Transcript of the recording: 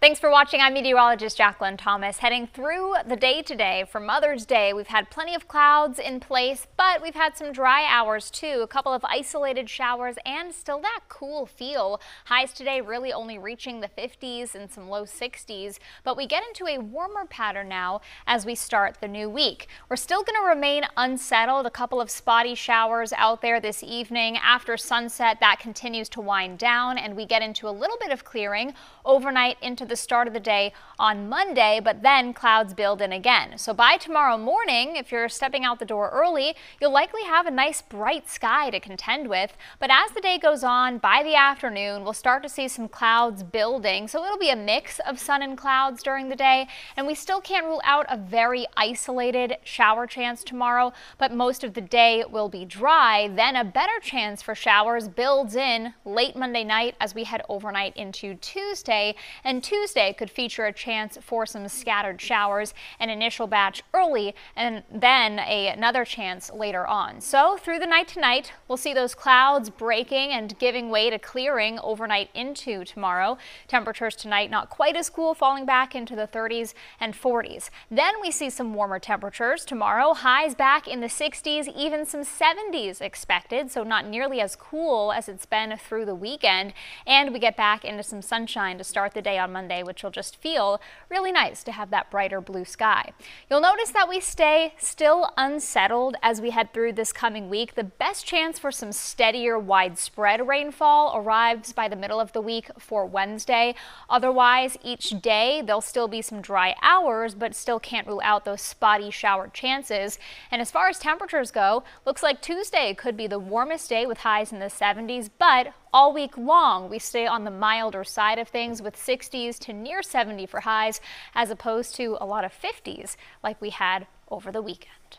Thanks for watching. I'm meteorologist Jacqueline Thomas. Heading through the day today for Mother's Day, we've had plenty of clouds in place, but we've had some dry hours too. A couple of isolated showers and still that cool feel. Highs today really only reaching the 50s and some low 60s, but we get into a warmer pattern now as we start the new week. We're still going to remain unsettled. A couple of spotty showers out there this evening. After sunset, that continues to wind down and we get into a little bit of clearing overnight into the start of the day on Monday, but then clouds build in again. So by tomorrow morning, if you're stepping out the door early, you'll likely have a nice bright sky to contend with. But as the day goes on, by the afternoon, we'll start to see some clouds building. So it'll be a mix of sun and clouds during the day. And we still can't rule out a very isolated shower chance tomorrow, but most of the day will be dry. Then a better chance for showers builds in late Monday night as we head overnight into Tuesday. And Tuesday could feature a chance for some scattered showers, an initial batch early, and then a, another chance later on. So through the night tonight, we'll see those clouds breaking and giving way to clearing overnight into tomorrow. Temperatures tonight not quite as cool, falling back into the 30s and 40s. Then we see some warmer temperatures tomorrow. Highs back in the 60s, even some 70s expected, so not nearly as cool as it's been through the weekend. And we get back into some sunshine to start the day on Monday, which will just feel really nice to have that brighter blue sky. You'll notice that we stay still unsettled as we head through this coming week. The best chance for some steadier widespread rainfall arrives by the middle of the week for Wednesday. Otherwise, each day there'll still be some dry hours, but still can't rule out those spotty shower chances. And as far as temperatures go, looks like Tuesday could be the warmest day with highs in the 70s, but all week long, we stay on the milder side of things with 60s to near 70 for highs, as opposed to a lot of 50s like we had over the weekend.